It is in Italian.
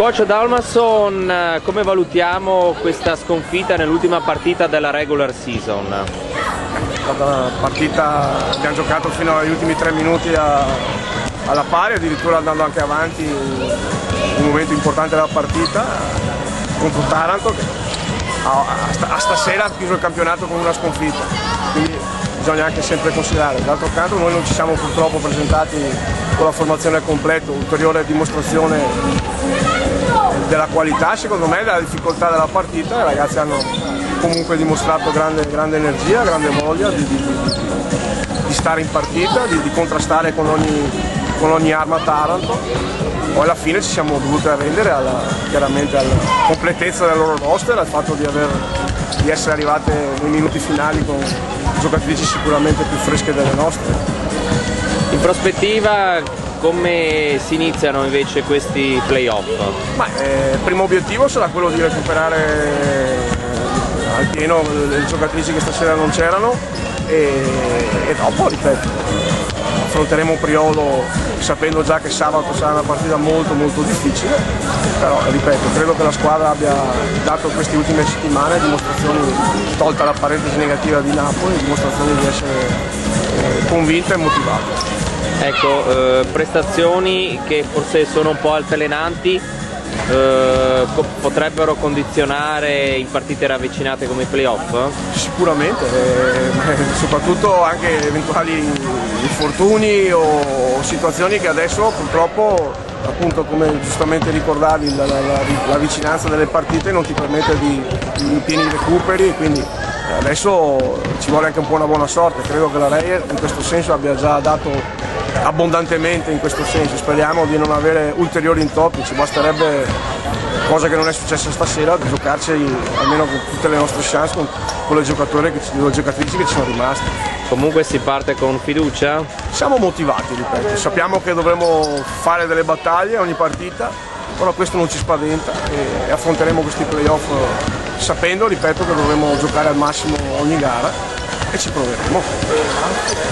Coach Dalmason, come valutiamo questa sconfitta nell'ultima partita della regular season? È stata una partita che abbiamo giocato fino agli ultimi tre minuti a, alla pari, addirittura andando anche avanti in un momento importante della partita contro Taranto che a, a, a stasera ha chiuso il campionato con una sconfitta. Quindi bisogna anche sempre considerare. D'altro canto noi non ci siamo purtroppo presentati con la formazione al completo, ulteriore dimostrazione della qualità secondo me, della difficoltà della partita, i ragazzi hanno comunque dimostrato grande, grande energia, grande voglia di, di, di, stare in partita, di, contrastare con ogni, con ogni arma Taranto. Poi alla fine ci siamo dovuti arrendere alla, chiaramente alla completezza del loro roster, al fatto di, aver, di essere arrivate nei minuti finali con giocatrici sicuramente più fresche delle nostre. In prospettiva come si iniziano invece questi playoff? Eh, il primo obiettivo sarà quello di recuperare eh, al pieno le giocatrici che stasera non c'erano e, e dopo, ripeto, affronteremo Priolo sapendo già che sabato sarà una partita molto molto difficile, però ripeto, credo che la squadra abbia dato queste ultime settimane dimostrazioni, tolta la parentesi negativa di Napoli, dimostrazioni di essere eh, convinta e motivata. Ecco, eh, prestazioni che forse sono un po' altalenanti, eh, potrebbero condizionare in partite ravvicinate come i playoff? Sicuramente, eh, soprattutto anche eventuali infortuni o situazioni che adesso purtroppo, appunto come giustamente ricordavi, la, la, la, la vicinanza delle partite non ti permette di, di pieni recuperi, quindi adesso ci vuole anche un po' una buona sorte, credo che la Reyer in questo senso abbia già dato abbondantemente in questo senso, speriamo di non avere ulteriori intoppi, ci basterebbe, cosa che non è successa stasera, giocarci almeno con tutte le nostre chance con, con le, le giocatrici che ci sono rimaste. Comunque si parte con fiducia? Siamo motivati, ripeto, sappiamo che dovremo fare delle battaglie ogni partita, però questo non ci spaventa e affronteremo questi playoff sapendo, ripeto, che dovremo giocare al massimo ogni gara e ci proveremo.